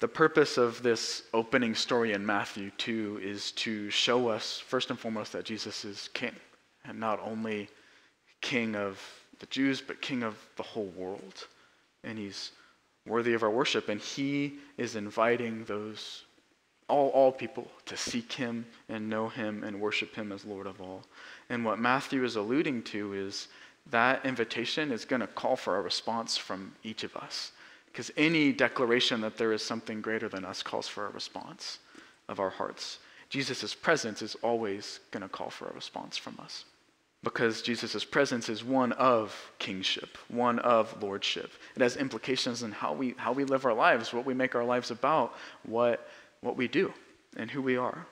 The purpose of this opening story in Matthew 2 is to show us, first and foremost, that Jesus is king, and not only king of the Jews, but king of the whole world. And he's worthy of our worship, and he is inviting those, all, all people, to seek him and know him and worship him as Lord of all. And what Matthew is alluding to is that invitation is going to call for a response from each of us. Because any declaration that there is something greater than us calls for a response of our hearts. Jesus' presence is always going to call for a response from us. Because Jesus' presence is one of kingship, one of lordship. It has implications in how we, how we live our lives, what we make our lives about, what, what we do, and who we are.